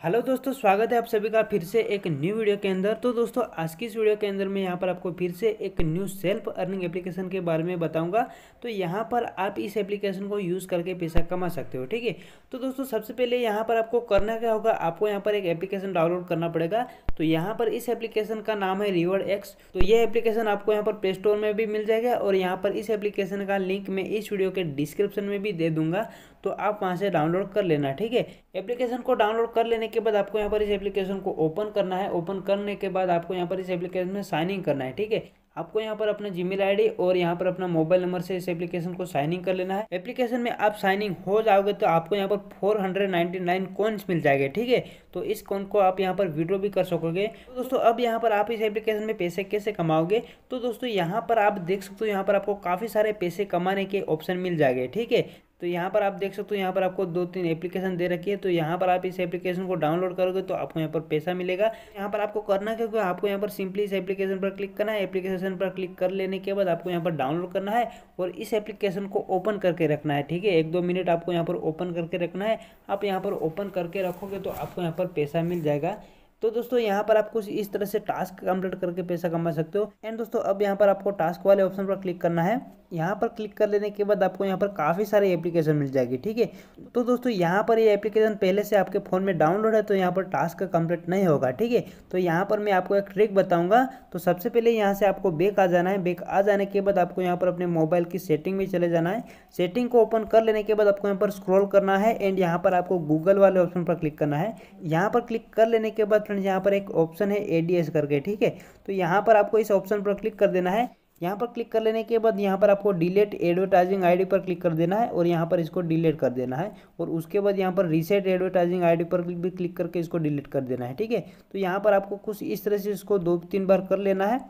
Hello दोस्तों, स्वागत है आप सभी का फिर से एक न्यू वीडियो के अंदर। तो दोस्तों, आज की इस वीडियो के अंदर मैं यहाँ पर आपको फिर से एक न्यू सेल्फ अर्निंग एप्लीकेशन के बारे में बताऊँगा। तो यहाँ पर आप इस एप्लीकेशन को यूज़ करके पैसा कमा सकते हो, ठीक है? तो दोस्तों, सबसे पहले यहाँ पर आपको करना क्या होगा? आपको यहाँ पर एक एप्लीकेशन डाउनलोड करना पड़ेगा। तो यहाँ पर इस एप्लीकेशन का नाम है रिवर्ड एक्स तो यह एप्लीकेशन आपको यहाँ पर प्ले स्टोर में भी मिल जाएगा और यहाँ पर इस एप्लीकेशन का लिंक मैं इस वीडियो के डिस्क्रिप्शन में भी दे दूँगा। तो आप वहाँ से डाउनलोड कर लेना, ठीक है? एप्लीकेशन को डाउनलोड कर लेने के बाद आपको यहाँ पर इस एप्लीकेशन को ओपन करना है। ओपन करने के बाद आपको यहाँ पर इस एप्लीकेशन में साइन इन करना है, ठीक है? आपको यहाँ पर अपना जीमेल आईडी और यहाँ पर अपना मोबाइल नंबर से इस एप्लीकेशन को साइन इन कर लेना है। एप्लीकेशन में आप साइन इन हो जाओगे तो आपको यहाँ पर फोर हंड्रेड मिल जाएँगे, ठीक है? तो इस कॉइन को आप यहाँ पर विड्रॉ भी कर सकोगे। तो दोस्तों, अब यहाँ पर आप इस एप्लीकेशन में पैसे कैसे कमाओगे? तो दोस्तों, यहाँ पर आप देख सकते हो, यहाँ पर आपको काफ़ी सारे पैसे कमाने के ऑप्शन मिल जाएँगे, ठीक है? तो यहाँ पर आप देख सकते हो यहाँ पर आपको दो तीन एप्लीकेशन दे रखी है तो यहाँ पर आप इस एप्लीकेशन को डाउनलोड करोगे तो आपको यहाँ पर पैसा मिलेगा यहाँ पर आपको करना क्या क्योंकि आपको यहाँ पर सिंपली इस एप्लीकेशन पर क्लिक करना है एप्लीकेशन पर क्लिक कर लेने के बाद आपको यहाँ पर डाउनलोड करना है और इस एप्लीकेशन को ओपन करके रखना है ठीक है एक दो मिनट आपको यहाँ पर ओपन करके रखना है आप यहाँ पर ओपन करके रखोगे तो आपको यहाँ पर पैसा मिल जाएगा तो दोस्तों यहाँ पर आप कुछ इस तरह से टास्क कंप्लीट करके पैसा कमा सकते हो एंड दोस्तों अब यहाँ पर आपको टास्क वाले ऑप्शन पर क्लिक करना है यहाँ पर क्लिक कर लेने के बाद आपको यहाँ पर काफ़ी सारे एप्लीकेशन मिल जाएगी ठीक है तो दोस्तों यहाँ पर ये एप्लीकेशन पहले से आपके फ़ोन में डाउनलोड है तो यहाँ पर टास्क कंप्लीट नहीं होगा ठीक है तो यहाँ पर मैं आपको एक ट्रिक बताऊँगा तो सबसे पहले यहाँ से आपको बेक आ जाना है बेक आ जाने के बाद आपको यहाँ पर अपने मोबाइल की सेटिंग में चले जाना है सेटिंग को ओपन कर लेने के बाद आपको यहाँ पर स्क्रॉल करना है एंड यहाँ पर आपको गूगल वाले ऑप्शन पर क्लिक करना है यहाँ पर क्लिक कर लेने के बाद फ्रेंड्स, यहाँ पर एक ऑप्शन है एडीएस करके, ठीक है? तो यहाँ पर आपको इस ऑप्शन पर क्लिक कर देना है। यहाँ पर क्लिक कर लेने के बाद यहाँ पर आपको डिलीट एडवर्टाइजिंग आईडी पर क्लिक कर देना है और यहाँ पर इसको डिलीट कर देना है। और उसके बाद यहाँ पर रीसेट एडवर्टाइजिंग आईडी पर भी क्लिक करके इसको डिलीट कर देना है, ठीक है? तो यहाँ पर आपको कुछ इस तरह से इसको दो तीन बार कर लेना है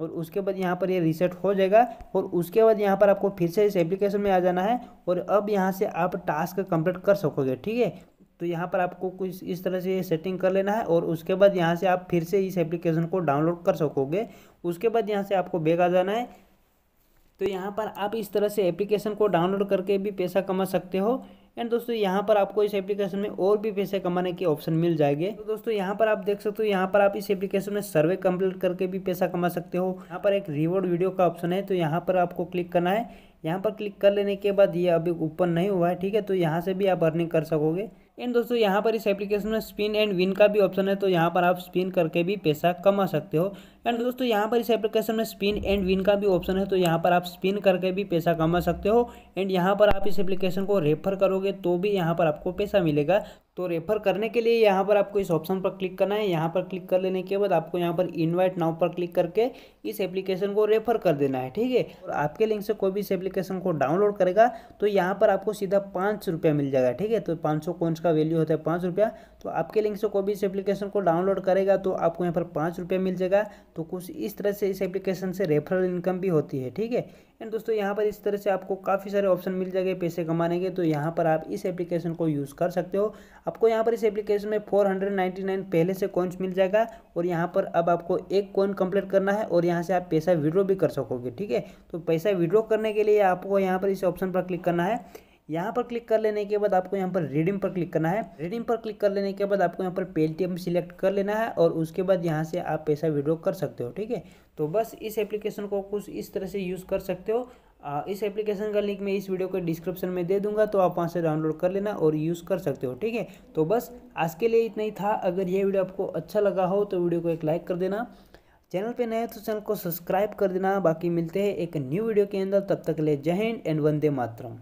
और उसके बाद यहाँ पर ये यह रीसेट हो जाएगा और उसके बाद यहाँ पर आपको फिर से इस एप्लीकेशन में आ जाना है और अब यहाँ से आप टास्क कंप्लीट कर सकोगे, ठीक है? तो यहाँ पर आपको कुछ इस तरह से सेटिंग कर लेना है और उसके बाद यहाँ से आप फिर से इस एप्लीकेशन को डाउनलोड कर सकोगे। उसके बाद यहाँ से आपको बेग आ जाना है। तो यहाँ पर आप इस तरह से एप्लीकेशन को डाउनलोड करके भी पैसा कमा सकते हो। एंड दोस्तों, यहाँ पर आपको इस एप्लीकेशन में और भी पैसे कमाने के ऑप्शन मिल जाएँगे। तो दोस्तों, यहाँ पर आप देख सकते हो, यहाँ पर आप इस एप्लीकेशन में सर्वे कंप्लीट करके भी पैसा कमा सकते हो। यहाँ पर एक रिवॉर्ड वीडियो का ऑप्शन है तो यहाँ पर आपको क्लिक करना है। यहाँ पर क्लिक कर लेने के बाद ये अभी ओपन नहीं हुआ है, ठीक है? तो यहाँ से भी आप अर्निंग कर सकोगे। एंड दोस्तों, यहाँ पर इस एप्लीकेशन में स्पिन एंड विन का भी ऑप्शन है तो यहाँ पर आप स्पिन करके भी पैसा कमा सकते हो। एंड दोस्तों, यहाँ पर इस एप्लीकेशन में स्पिन एंड विन का भी ऑप्शन है तो यहाँ पर आप स्पिन करके भी पैसा कमा सकते हो। एंड यहाँ पर आप इस एप्लीकेशन को रेफर करोगे तो भी यहाँ पर आपको पैसा मिलेगा। तो रेफर करने के लिए यहाँ पर आपको इस ऑप्शन पर क्लिक करना है। यहाँ पर क्लिक कर लेने के बाद आपको यहाँ पर इनवाइट नाउ पर क्लिक करके इस एप्लीकेशन को रेफर कर देना है, ठीक है? और आपके लिंक से कोई भी इस एप्लीकेशन को डाउनलोड करेगा तो यहाँ पर आपको सीधा पाँच रुपया मिल जाएगा, ठीक है? तो पाँच सौ कॉइन्स का वैल्यू होता है पाँच रुपया। तो आपके लिंक से कोई भी इस एप्लीकेशन को डाउनलोड करेगा तो आपको यहाँ पर पाँच रुपया मिल जाएगा। तो कुछ इस तरह से इस एप्लीकेशन से रेफरल इनकम भी होती है, ठीक है? एंड दोस्तों, यहाँ पर इस तरह से आपको काफ़ी सारे ऑप्शन मिल जाएँगे पैसे कमाने के तो यहाँ पर आप इस एप्लीकेशन को यूज़ कर सकते हो। आपको यहाँ पर इस एप्लीकेशन में फोर हंड्रेड नाइन्टी नाइन पहले से कॉइन्स मिल जाएगा और यहाँ पर अब आपको एक कॉइन कंप्लीट करना है और यहाँ से आप पैसा विड्रॉ भी कर सकोगे, ठीक है? तो पैसा विड्रॉ करने के लिए आपको यहाँ पर इस ऑप्शन पर क्लिक करना है। यहाँ पर क्लिक कर लेने के बाद आपको यहाँ पर रिडीम पर क्लिक करना है। रिडीम पर क्लिक कर लेने के बाद आपको यहाँ पर पेटीएम सिलेक्ट कर लेना है और उसके बाद यहाँ से आप पैसा विड्रॉ कर सकते हो ठीक है? तो बस इस एप्लीकेशन को कुछ इस तरह से यूज़ कर सकते हो। आ, इस एप्लीकेशन का लिंक मैं इस वीडियो के डिस्क्रिप्शन में दे दूँगा तो आप वहाँ से डाउनलोड कर लेना और यूज़ कर सकते हो ठीक है? तो बस आज के लिए इतना ही था। अगर ये वीडियो आपको अच्छा लगा हो तो वीडियो को एक लाइक कर देना। चैनल पे नए तो चैनल को सब्सक्राइब कर देना। बाकी मिलते हैं एक न्यू वीडियो के अंदर। तब तक ले जय हिंद एंड वंदे मातरम।